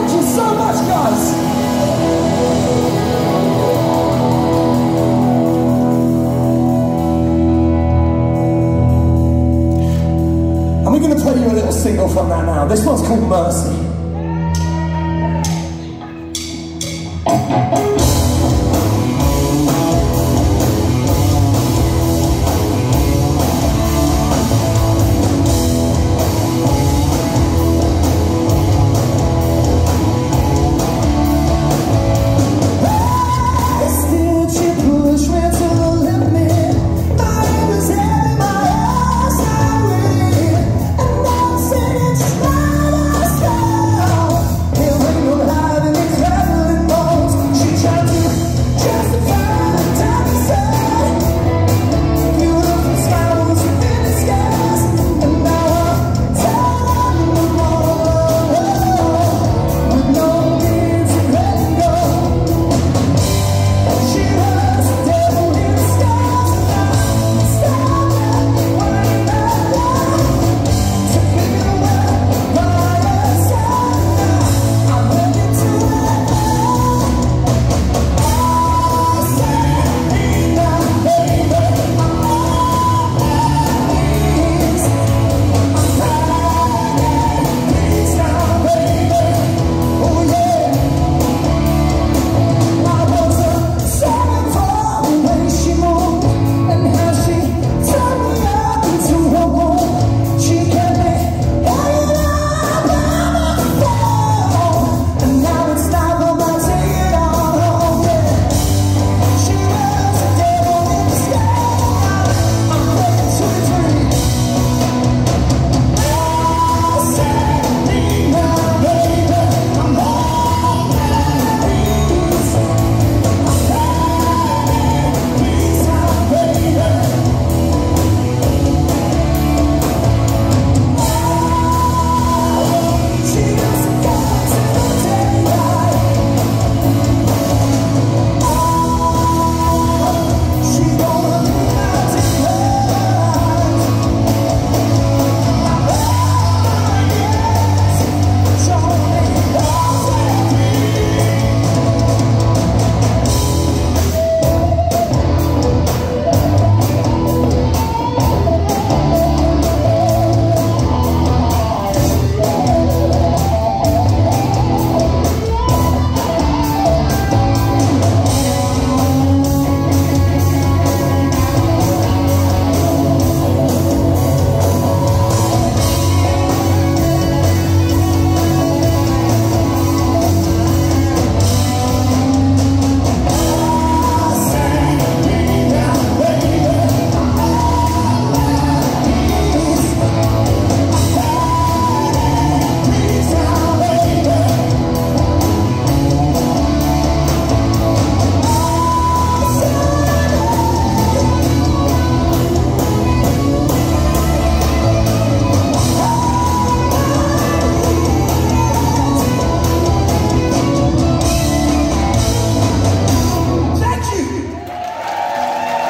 Thank you so much, guys. I'm going to play you a little single from that now. This one's called Mercy.